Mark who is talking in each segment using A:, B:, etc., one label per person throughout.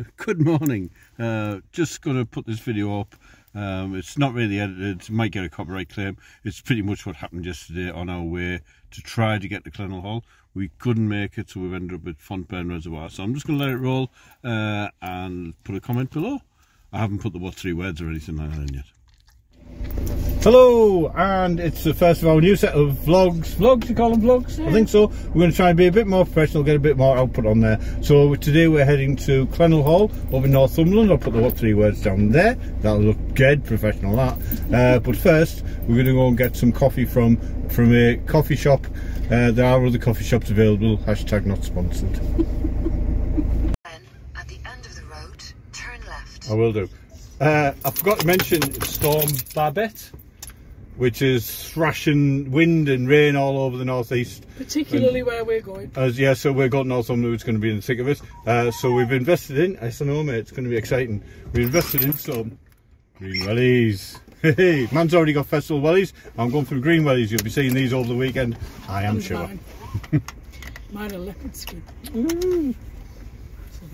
A: good morning. Uh, just going to put this video up. Um, it's not really edited, it might get a copyright claim. It's pretty much what happened yesterday on our way to try to get to Clennell Hall. We couldn't make it, so we've ended up at Fontburn Reservoir. So I'm just going to let it roll uh, and put a comment below. I haven't put the what three words or anything like that in yet.
B: Hello, and it's the first of our new set of vlogs. Vlogs, you call them vlogs? I think so. We're going to try and be a bit more professional, get a bit more output on there. So today we're heading to Clennell Hall over in Northumberland. I'll put the what three words down there. That'll look good, professional that. Uh, but first, we're going to go and get some coffee from from a coffee shop. Uh, there are other coffee shops available. Hashtag not sponsored.
C: At the end of the road, turn left.
B: I will do. Uh, I forgot to mention Storm Babet, which is thrashing wind and rain all over the northeast.
D: particularly where we're going.
B: As yeah, so we're going Northumberland, who's going to be in the thick of it. Uh, so we've invested in. I know, mate. It's going to be exciting. We've invested in some green wellies. Hey, man's already got festival wellies. I'm going for green wellies. You'll be seeing these over the weekend. I am
D: And
B: sure.
D: Mine. mine are leopard skin. So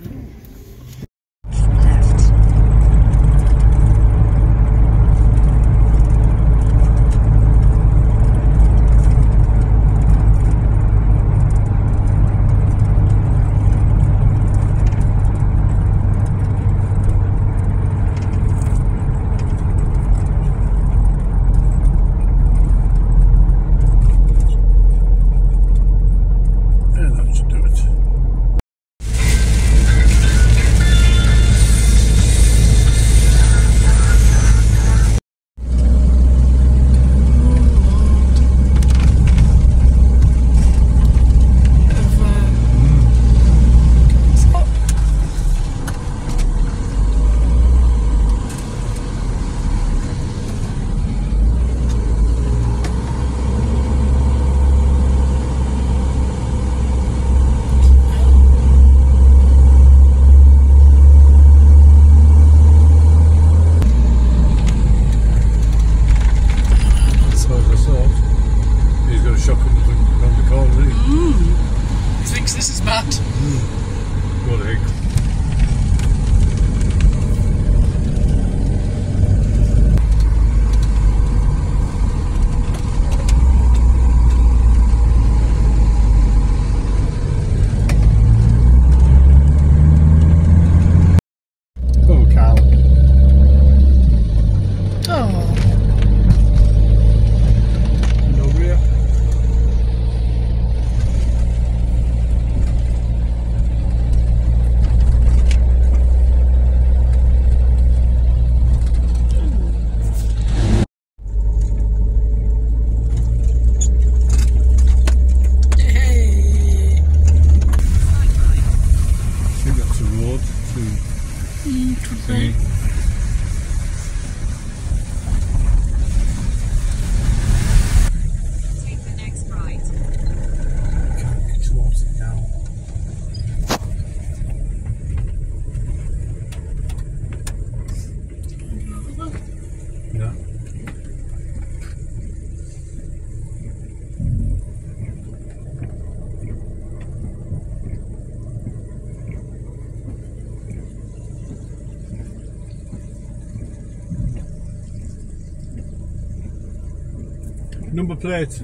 B: Number plate.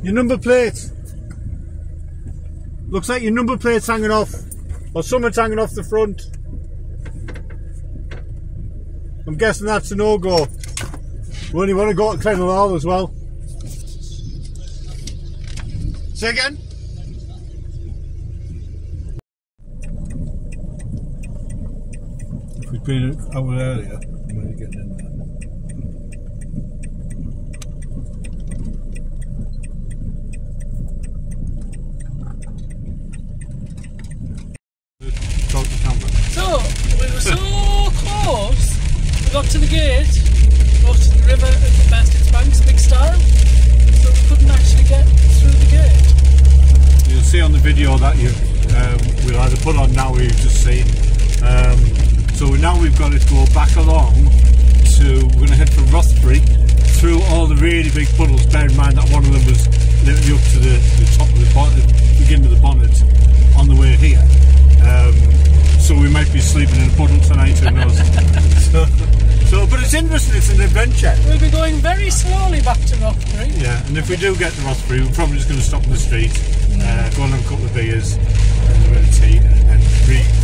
B: Your number plate. Looks like your number plate's hanging off. Or something's hanging off the front. I'm guessing that's a no-go. We only want to go to Clennell Hall as well. Say again? If we'd been out earlier, we might have getting in there. on the video that you um, we'll either put on now or you've just seen. Um, so now we've got to go back along to, we're going to head for Rothbury through all the really big puddles. Bear in mind that one of them was literally up to the, the top of the, bonnet, beginning of the bonnet on the way here.
A: Um, so we might be sleeping in a puddle tonight, who knows.
B: so, but it's interesting. It's an adventure.
D: We'll be going very slowly back to Rothbury.
A: yeah, and if we do get to Rothbury, we're probably just going to stop in the street, uh, go and have a couple of beers, and a bit of tea, and for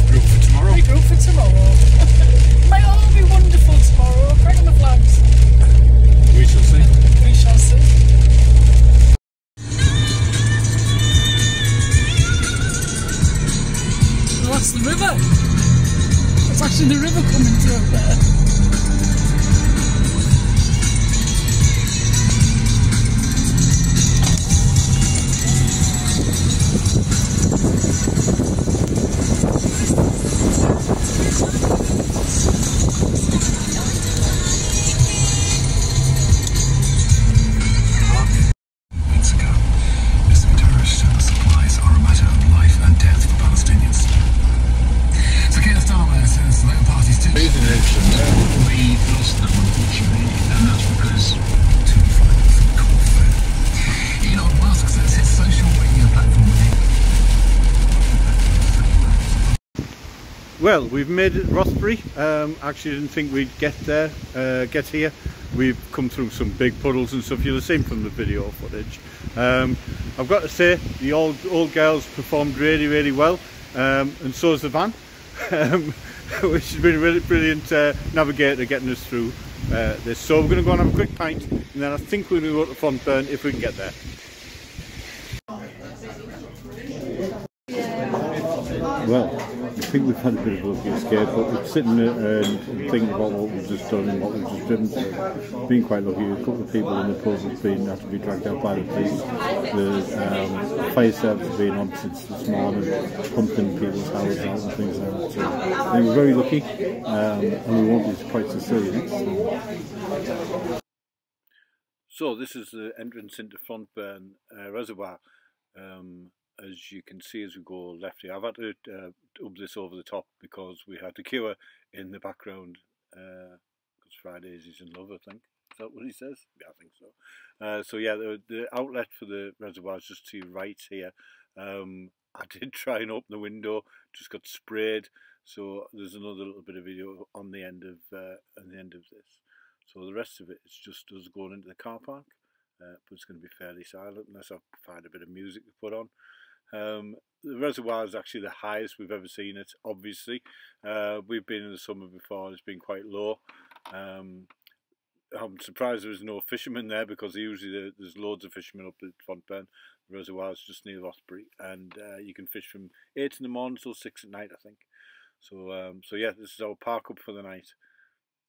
B: Well, we've made it Rothbury. Um, actually, didn't think we'd get there, uh, get here. We've come through some big puddles and stuff. You'll have seen from the video footage. Um, I've got to say, the old old girls performed really, really well, um, and so has the van, um, which has been a really brilliant uh, navigator getting us through uh, this. So we're going to go and have a quick pint, and then I think we're going to go to Fontburn if we can get there. Well, I think we've had a bit of a lucky escape, but we're sitting there and thinking about what we've just done and what we've just driven through. Been quite lucky. A couple of people in the pub have been had to be dragged out by the police. The um, fire service have been on since this morning, pumping people's houses out and things like that. So think we're very lucky, um, and we won't be quite so silly next. So this is the entrance into Fontburn uh, Reservoir. Um, as you can see as we go left here, I've had to uh, up this over the top because we had the cure in the background because Fridays is in love, I think. Is that what he says? Yeah, I think so. Uh, so yeah, the, the outlet for the reservoir is just to your right here. Um, I did try and open the window, just got sprayed. So there's another little bit of video on the end of uh, on the end of this. So the rest of it is just us going into the car park, uh, but it's going to be fairly silent unless I find a bit of music to put on. Um, the reservoir is actually the highest we've ever seen it. Obviously, uh, we've been in the summer before; and it's been quite low. Um, I'm surprised there was no fishermen there because usually there's loads of fishermen up at Fontburn. The reservoir is just near Rothbury, and uh, you can fish from eight in the morning till six at night, I think. So, um, so yeah, this is our park up for the night,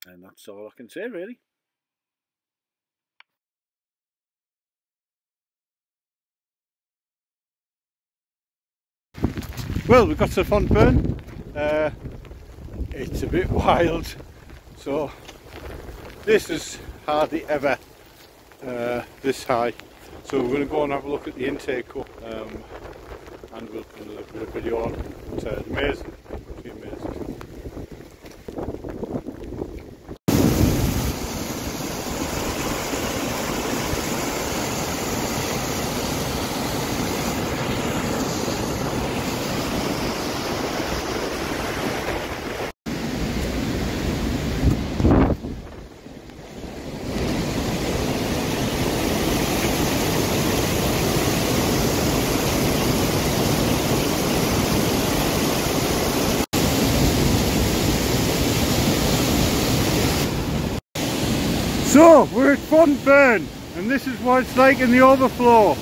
B: and that's all I can say really. Well, we've got to Fontburn. Uh, it's a bit wild, so this is hardly ever uh, this high. So we're going to go and have a look at the intake cup um, and we'll, put a video on. It's uh, amazing. So, we're at Fontburn, and this is what it's like in the overflow.